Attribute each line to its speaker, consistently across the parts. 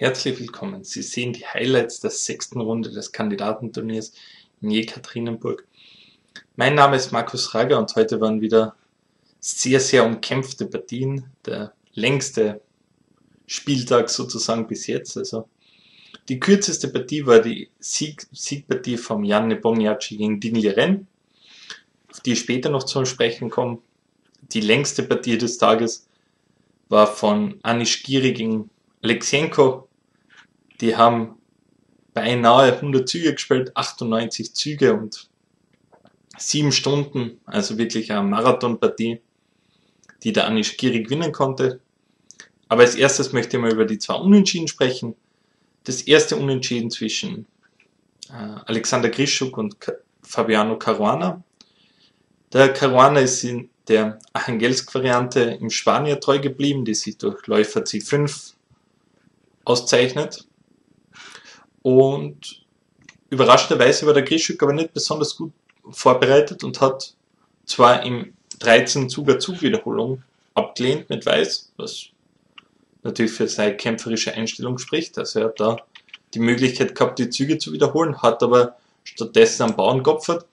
Speaker 1: Herzlich willkommen. Sie sehen die Highlights der sechsten Runde des Kandidatenturniers in Jekaterinenburg. Mein Name ist Markus Rager und heute waren wieder sehr, sehr umkämpfte Partien. Der längste Spieltag sozusagen bis jetzt. Also die kürzeste Partie war die Sieg Siegpartie vom Jan Nepomniachtchi gegen Dini Ren, auf die ich später noch zum Sprechen komme. Die längste Partie des Tages war von Anish Giri gegen Alexenko. Die haben beinahe 100 Züge gespielt, 98 Züge und sieben Stunden, also wirklich eine Marathonpartie, die der Anish Giri gewinnen konnte. Aber als erstes möchte ich mal über die zwei Unentschieden sprechen. Das erste Unentschieden zwischen äh, Alexander Grischuk und Fabiano Caruana. Der Caruana ist in der Archangelsk-Variante im Spanier treu geblieben, die sich durch Läufer C5 auszeichnet. Und überraschenderweise war der Grischuk aber nicht besonders gut vorbereitet und hat zwar im 13 Zuger Zugwiederholung abgelehnt mit Weiß, was natürlich für seine kämpferische Einstellung spricht. Also er hat da die Möglichkeit gehabt, die Züge zu wiederholen, hat aber stattdessen am Bauern geopfert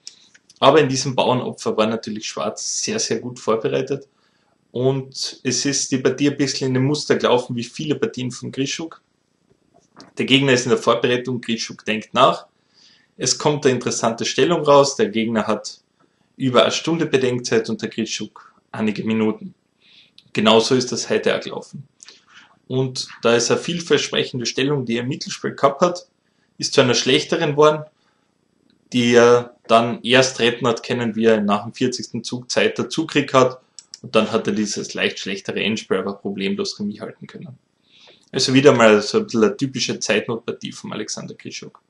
Speaker 1: aber in diesem Bauernopfer war natürlich Schwarz sehr, sehr gut vorbereitet. Und es ist die Partie ein bisschen in dem Muster gelaufen wie viele Partien von Grischuk. Der Gegner ist in der Vorbereitung, Grischuk denkt nach. Es kommt eine interessante Stellung raus. Der Gegner hat über eine Stunde Bedenkzeit und der Grischuk einige Minuten. Genauso ist das heute auch gelaufen. Und da es eine vielversprechende Stellung, die er im Mittelspiel gehabt hat, ist zu einer schlechteren geworden, die er dann erst retten hat können, wie er nach dem 40. Zug Zeit dazu gekriegt hat. Und dann hat er dieses leicht schlechtere Endspiel aber problemlos Remis halten können. Also wieder mal so ein bisschen eine typische Zeitnotpartie vom Alexander Krischuk.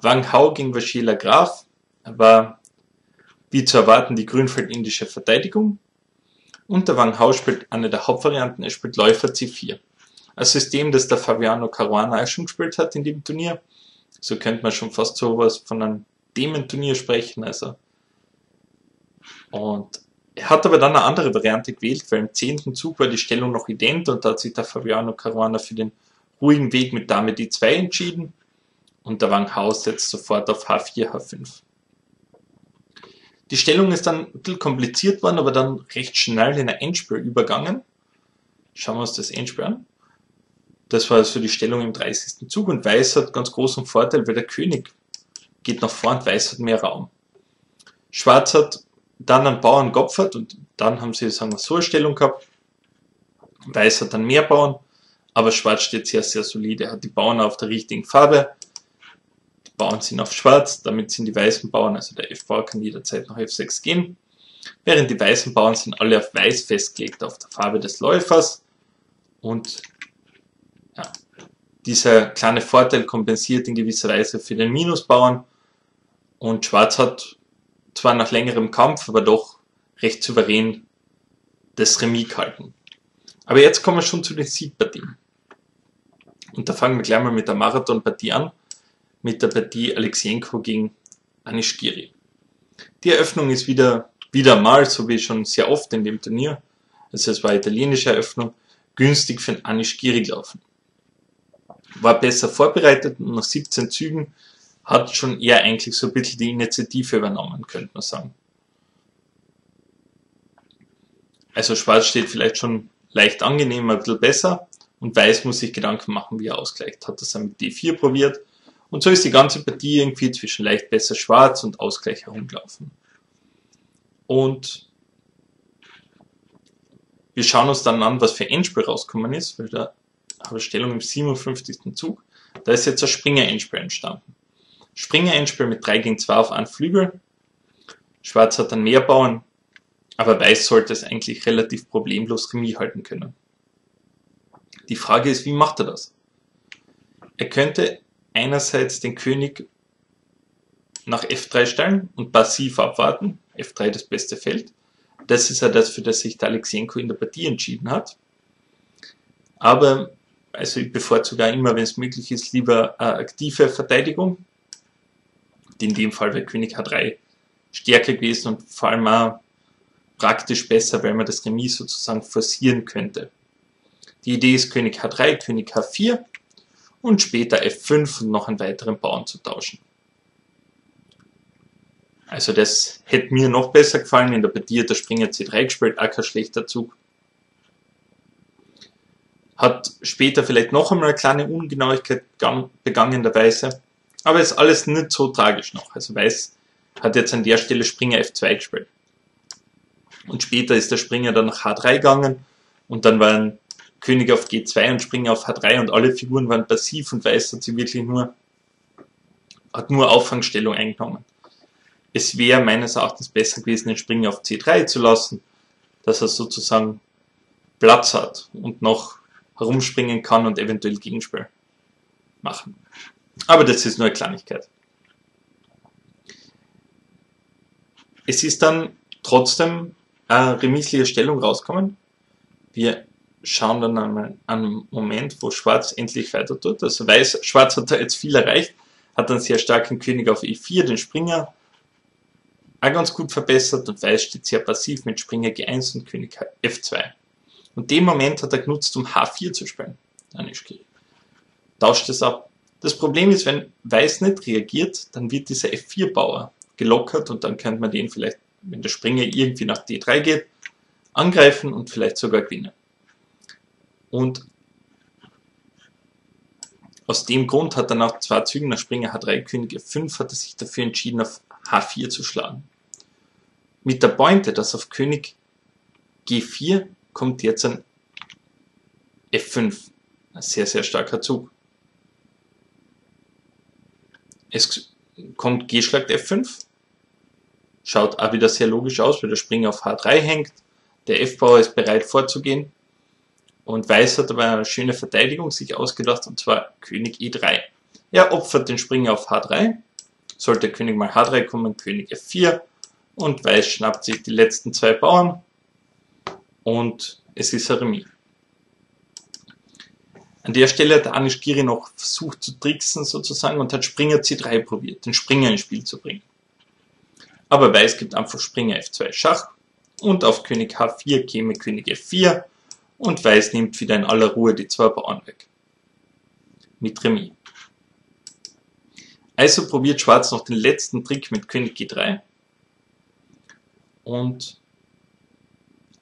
Speaker 1: Wang Hao gegen Vashila Graf war wie zu erwarten die grünfeld-indische Verteidigung. Und der Wang Hao spielt eine der Hauptvarianten, er spielt Läufer C4. Ein System, das der Fabiano Caruana auch schon gespielt hat in dem Turnier. So könnte man schon fast sowas von einem Thementurnier sprechen. Also. Und hat aber dann eine andere Variante gewählt, weil im zehnten Zug war die Stellung noch ident und da hat sich der Fabiano Caruana für den ruhigen Weg mit Dame D2 entschieden und der Wang Hao setzt sofort auf H4, H5. Die Stellung ist dann ein bisschen kompliziert worden, aber dann recht schnell in ein Endspiel übergangen. Schauen wir uns das Endspiel an. Das war also die Stellung im 30. Zug und Weiß hat ganz großen Vorteil, weil der König geht nach vorn, Weiß hat mehr Raum. Schwarz hat dann einen Bauern geopfert und dann haben sie, sagen wir, so eine Stellung gehabt. Weiß hat dann mehr Bauern, aber Schwarz steht sehr, sehr solide. Er hat die Bauern auf der richtigen Farbe. Die Bauern sind auf Schwarz, damit sind die weißen Bauern, also der F-Bauer kann jederzeit nach F6 gehen. Während die weißen Bauern sind alle auf Weiß festgelegt, auf der Farbe des Läufers. Und ja, dieser kleine Vorteil kompensiert in gewisser Weise für den Minusbauern und Schwarz hat zwar nach längerem Kampf, aber doch recht souverän das Remis gehalten. Aber jetzt kommen wir schon zu den Siegpartien. Und da fangen wir gleich mal mit der Marathonpartie an, mit der Partie Alexienko gegen Anishkiri. Die Eröffnung ist wieder, wieder mal, so wie schon sehr oft in dem Turnier, also es war italienische Eröffnung, günstig für Anishkiri gelaufen. War besser vorbereitet und nach 17 Zügen hat schon eher eigentlich so ein bisschen die Initiative übernommen, könnte man sagen. Also Schwarz steht vielleicht schon leicht angenehm, ein bisschen besser und Weiß muss sich Gedanken machen, wie er ausgleicht. Hat das dann mit D4 probiert und so ist die ganze Partie irgendwie zwischen leicht besser Schwarz und Ausgleich herumgelaufen. Und wir schauen uns dann an, was für Endspiel rausgekommen ist, weil da habe ich Stellung im 57. Zug. Da ist jetzt ein Springer-Endspiel entstanden. Springer Endspiel mit 3 gegen 2 auf einen Flügel. Schwarz hat dann mehr Bauern, aber Weiß sollte es eigentlich relativ problemlos Remis halten können. Die Frage ist, wie macht er das? Er könnte einerseits den König nach F3 stellen und passiv abwarten. F3 das beste Feld. Das ist ja das, für das sich der Alexenko in der Partie entschieden hat. Aber, also ich bevorzuge auch immer, wenn es möglich ist, lieber eine aktive Verteidigung in dem Fall wäre König H3 stärker gewesen und vor allem auch praktisch besser, weil man das Remis sozusagen forcieren könnte. Die Idee ist König H3, König H4 und später F5 und noch einen weiteren Bauern zu tauschen. Also das hätte mir noch besser gefallen. In der Partie hat der Springer C3 gespielt, auch kein schlechter Zug. Hat später vielleicht noch einmal eine kleine Ungenauigkeit begangen der Weiße. Aber ist alles nicht so tragisch noch. Also Weiß hat jetzt an der Stelle Springer F2 gespielt. Und später ist der Springer dann nach H3 gegangen und dann waren König auf G2 und Springer auf H3 und alle Figuren waren passiv und Weiß hat sie wirklich nur, hat nur Auffangstellung eingenommen. Es wäre meines Erachtens besser gewesen, den Springer auf C3 zu lassen, dass er sozusagen Platz hat und noch herumspringen kann und eventuell Gegenspiel machen. Aber das ist nur eine Kleinigkeit. Es ist dann trotzdem eine remisliche Stellung rauskommen. Wir schauen dann einmal einen Moment, wo Schwarz endlich weiter tut. Also Weiß, Schwarz hat da jetzt viel erreicht, hat einen sehr starken König auf E4, den Springer auch ganz gut verbessert und Weiß steht sehr passiv mit Springer G1 und König F2. Und den Moment hat er genutzt, um H4 zu spielen. Anischki. Tauscht es ab. Das Problem ist, wenn Weiß nicht reagiert, dann wird dieser F4-Bauer gelockert und dann könnte man den vielleicht, wenn der Springer irgendwie nach D3 geht, angreifen und vielleicht sogar gewinnen. Und aus dem Grund hat er nach zwei Zügen nach Springer H3 König F5 hat er sich dafür entschieden, auf H4 zu schlagen. Mit der Pointe, dass auf König G4 kommt jetzt ein F5. Ein sehr, sehr starker Zug. Es kommt G schlägt F5. Schaut auch wieder sehr logisch aus, weil der Springer auf H3 hängt. Der F-Bauer ist bereit vorzugehen. Und Weiß hat aber eine schöne Verteidigung sich ausgedacht, und zwar König E3. Er opfert den Springer auf H3. Sollte König mal H3 kommen, König F4. Und Weiß schnappt sich die letzten zwei Bauern und es ist ein Remis. An der Stelle hat Anish Giri noch versucht zu tricksen sozusagen und hat Springer C3 probiert, den Springer ins Spiel zu bringen. Aber Weiß gibt einfach Springer F2 Schach und auf König H4 käme König F4 und Weiß nimmt wieder in aller Ruhe die zwei Bauern weg. Mit Remis. Also probiert Schwarz noch den letzten Trick mit König G3 und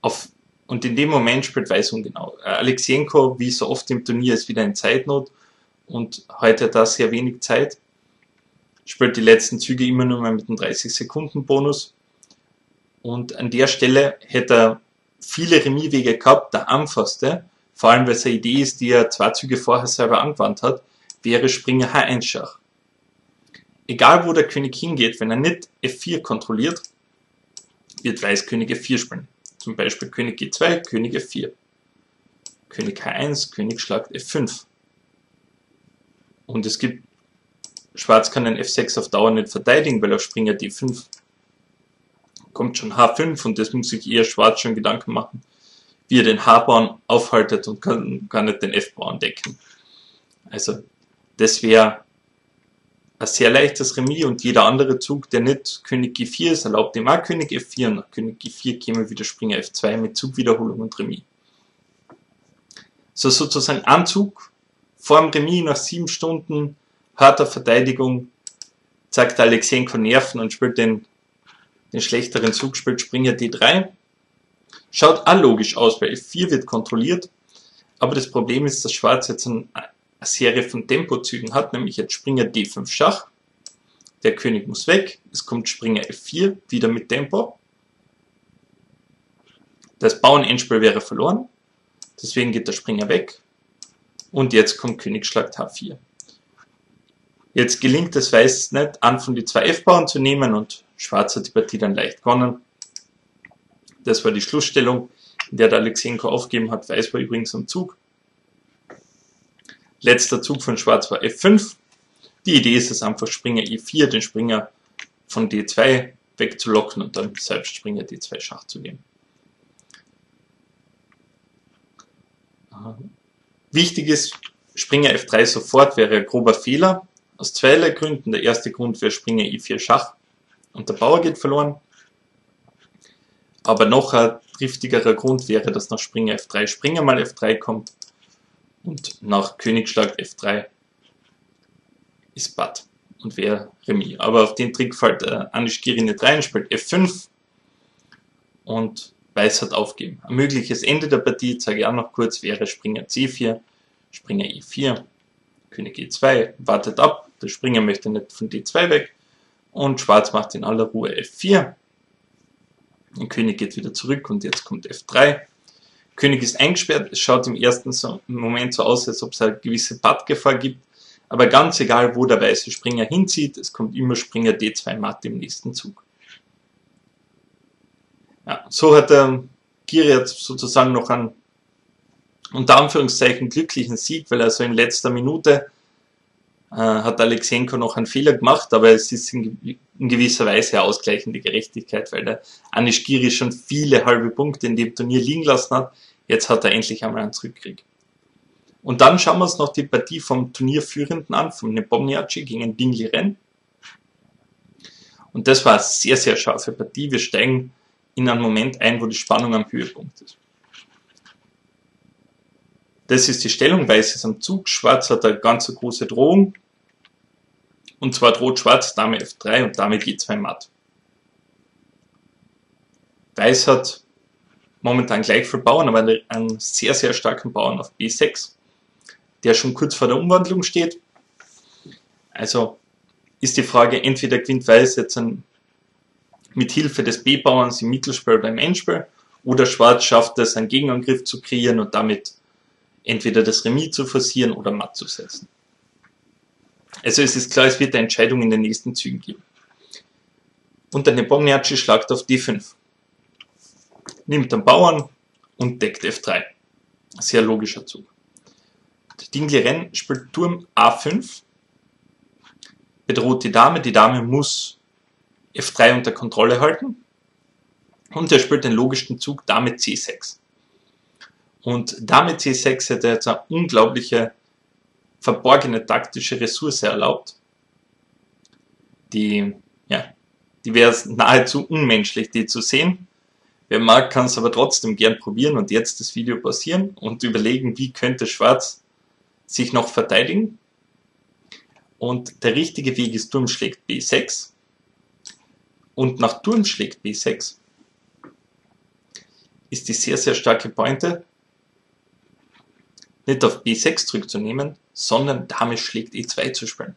Speaker 1: auf und in dem Moment spielt Weiß ungenau. Äh, Alexienko, wie so oft im Turnier, ist wieder in Zeitnot und heute hat er sehr wenig Zeit. Spielt die letzten Züge immer nur mal mit einem 30 Sekunden Bonus. Und an der Stelle hätte er viele Remiswege gehabt. Der einfachste, vor allem weil es eine Idee ist, die er zwei Züge vorher selber angewandt hat, wäre Springer H1 Schach. Egal wo der König hingeht, wenn er nicht F4 kontrolliert, wird Weiß König F4 spielen. Zum Beispiel König G2, König F4. König H1, König schlagt F5. Und es gibt, Schwarz kann den F6 auf Dauer nicht verteidigen, weil auf Springer D5 kommt schon H5 und das muss sich eher Schwarz schon Gedanken machen, wie er den H-Bauern aufhaltet und kann, kann nicht den F-Bauern decken. Also das wäre ein sehr leichtes Remis und jeder andere Zug, der nicht König G4 ist, erlaubt ihm auch König F4 und nach König G4 käme wieder Springer F2 mit Zugwiederholung und Remis. So sozusagen Anzug vor dem Remis nach sieben Stunden harter Verteidigung zeigt Alexenko Nerven und spielt den, den schlechteren Zug, spielt Springer D3. Schaut auch logisch aus, weil F4 wird kontrolliert, aber das Problem ist, dass Schwarz jetzt ein eine Serie von Tempozügen hat, nämlich jetzt Springer D5 Schach, der König muss weg, es kommt Springer F4, wieder mit Tempo. Das Bauernendspiel wäre verloren, deswegen geht der Springer weg und jetzt kommt König schlagt H4. Jetzt gelingt es Weiß nicht, an von die zwei F-Bauern zu nehmen und Schwarz hat die Partie dann leicht gewonnen. Das war die Schlussstellung, in der der Alexenko aufgeben hat. Weiß war übrigens am Zug. Letzter Zug von Schwarz war F5. Die Idee ist es einfach Springer E4, den Springer von D2 wegzulocken und dann selbst Springer D2 Schach zu geben. Wichtig ist, Springer F3 sofort wäre ein grober Fehler. Aus zweierlei Gründen. Der erste Grund wäre Springer E4 Schach und der Bauer geht verloren. Aber noch ein triftigerer Grund wäre, dass nach Springer F3 Springer mal F3 kommt und nach König schlagt F3 ist Bad und wäre Remis. Aber auf den Trick fällt äh, Anish Giri nicht rein, spielt F5 und Weiß hat aufgeben. Ein mögliches Ende der Partie, zeige ich auch noch kurz, wäre Springer C4, Springer E4, König E2, wartet ab, der Springer möchte nicht von D2 weg und Schwarz macht in aller Ruhe F4. Der König geht wieder zurück und jetzt kommt F3. König ist eingesperrt, es schaut im ersten Moment so aus, als ob es eine gewisse Pattgefahr gibt, aber ganz egal, wo der weiße Springer hinzieht, es kommt immer Springer D2 matt im nächsten Zug. Ja, so hat der Giri jetzt sozusagen noch einen unter Anführungszeichen glücklichen Sieg, weil er so in letzter Minute äh, hat Alexenko noch einen Fehler gemacht, aber es ist in, in gewisser Weise ausgleichende Gerechtigkeit, weil der Anish Giri schon viele halbe Punkte in dem Turnier liegen lassen hat. Jetzt hat er endlich einmal einen Zurückkrieg. Und dann schauen wir uns noch die Partie vom Turnierführenden an, vom Nepomniachtchi gegen Dingli Ren. Und das war eine sehr, sehr scharfe Partie. Wir steigen in einen Moment ein, wo die Spannung am Höhepunkt ist. Das ist die Stellung, Weiß ist am Zug, Schwarz hat eine ganz große Drohung. Und zwar droht Schwarz Dame F3 und Dame G2 matt. Weiß hat momentan gleich viel Bauern, aber einen sehr, sehr starken Bauern auf B6 der schon kurz vor der Umwandlung steht. Also ist die Frage, entweder gewinnt Weiß jetzt ein, mit Hilfe des B-Bauerns im Mittelspiel oder im Endspiel, oder Schwarz schafft es, einen Gegenangriff zu kreieren und damit entweder das Remis zu forcieren oder matt zu setzen. Also es ist klar, es wird eine Entscheidung in den nächsten Zügen geben. Und der Nepomniachtchi schlagt auf D5. Nimmt den Bauern und deckt F3. Sehr logischer Zug. Dingliren spielt Turm A5, bedroht die Dame, die Dame muss F3 unter Kontrolle halten und er spielt den logischen Zug Dame C6. Und Dame C6 hätte jetzt eine unglaubliche verborgene taktische Ressource erlaubt, die, ja, die wäre nahezu unmenschlich, die zu sehen. Wer mag, kann es aber trotzdem gern probieren und jetzt das Video pausieren und überlegen, wie könnte Schwarz sich noch verteidigen. Und der richtige Weg ist Turm schlägt B6. Und nach Turm schlägt B6 ist die sehr, sehr starke Pointe, nicht auf B6 zurückzunehmen, sondern Dame schlägt E2 zu spielen.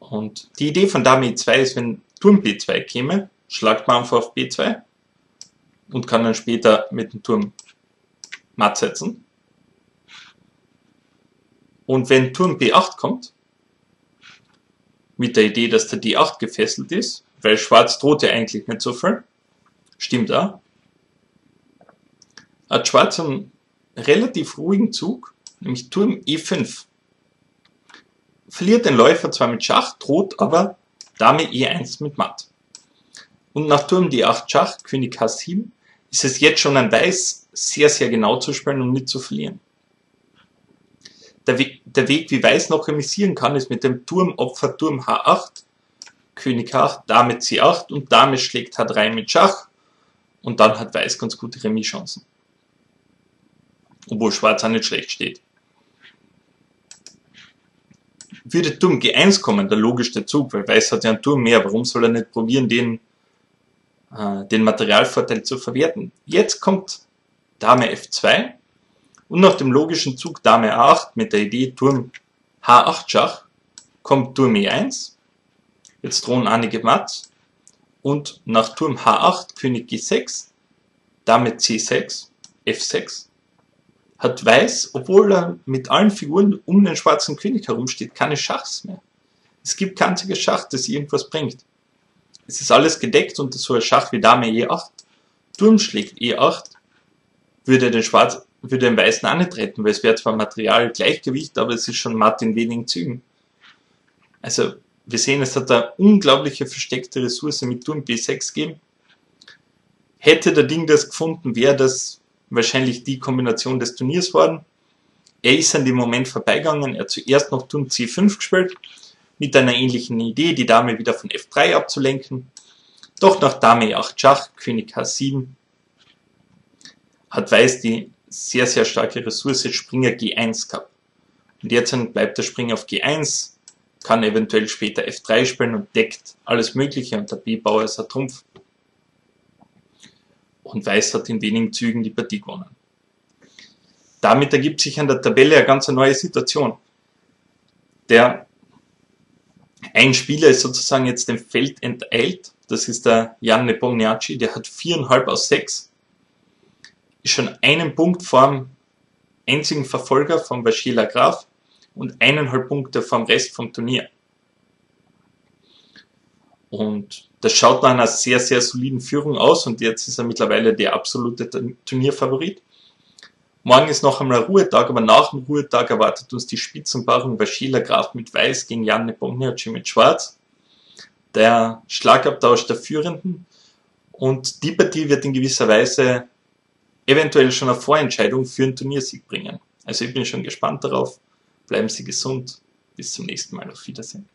Speaker 1: Und die Idee von Dame E2 ist, wenn Turm B2 käme, schlagt man einfach auf B2 und kann dann später mit dem Turm matt setzen. Und wenn Turm B8 kommt, mit der Idee, dass der D8 gefesselt ist, weil Schwarz droht ja eigentlich nicht so viel, stimmt auch, hat Schwarz einen relativ ruhigen Zug, nämlich Turm E5. Verliert den Läufer zwar mit Schach, droht aber Dame E1 mit Matt. Und nach Turm D8 Schach, König H7, ist es jetzt schon ein Weiß, sehr, sehr genau zu spielen und nicht zu verlieren der Weg, der Weg, wie Weiß noch remisieren kann, ist mit dem Turm Opfer Turm H8, König H8, Dame C8 und Dame schlägt H3 mit Schach und dann hat Weiß ganz gute Remischancen. Obwohl Schwarz auch nicht schlecht steht. Würde Turm G1 kommen, der logischste Zug, weil Weiß hat ja einen Turm mehr, warum soll er nicht probieren, den, äh, den Materialvorteil zu verwerten? Jetzt kommt Dame F2, und nach dem logischen Zug Dame A8 mit der Idee Turm H8 Schach kommt Turm E1. Jetzt drohen einige Matt. Und nach Turm H8 König G6, Dame C6, F6 hat Weiß, obwohl er mit allen Figuren um den schwarzen König herumsteht, keine Schachs mehr. Es gibt kein Schach, das irgendwas bringt. Es ist alles gedeckt und so Schach wie Dame E8, Turm schlägt E8, würde den Schwarz, würde den Weißen retten, weil es wäre zwar Material Gleichgewicht, aber es ist schon matt in wenigen Zügen. Also wir sehen, es hat eine unglaubliche versteckte Ressource mit Turm B6 gegeben. Hätte der Ding das gefunden, wäre das wahrscheinlich die Kombination des Turniers worden. Er ist an dem Moment vorbeigegangen, er hat zuerst noch Turm C5 gespielt, mit einer ähnlichen Idee, die Dame wieder von F3 abzulenken. Doch nach Dame E8 Schach, König H7, hat Weiß die sehr, sehr starke Ressource Springer G1 gehabt. Und jetzt bleibt der Springer auf G1, kann eventuell später F3 spielen und deckt alles Mögliche und der B-Bauer ist ein Trumpf. Und Weiß hat in wenigen Zügen die Partie gewonnen. Damit ergibt sich an der Tabelle eine ganz neue Situation. Der ein Spieler ist sozusagen jetzt dem Feld enteilt. Das ist der Jan Nepomniachtchi, der hat viereinhalb aus sechs. Ist schon einen Punkt vorm einzigen Verfolger vom Vachila Graf und eineinhalb Punkte vom Rest vom Turnier. Und das schaut nach einer sehr, sehr soliden Führung aus und jetzt ist er mittlerweile der absolute Turnierfavorit. Morgen ist noch einmal ein Ruhetag, aber nach dem Ruhetag erwartet uns die Spitzenpaarung Vachila Graf mit Weiß gegen Jan Nepomniachtchi mit Schwarz. Der Schlagabtausch der Führenden. Und die Partie wird in gewisser Weise eventuell schon eine Vorentscheidung für einen Turniersieg bringen. Also ich bin schon gespannt darauf. Bleiben Sie gesund. Bis zum nächsten Mal. Auf Wiedersehen.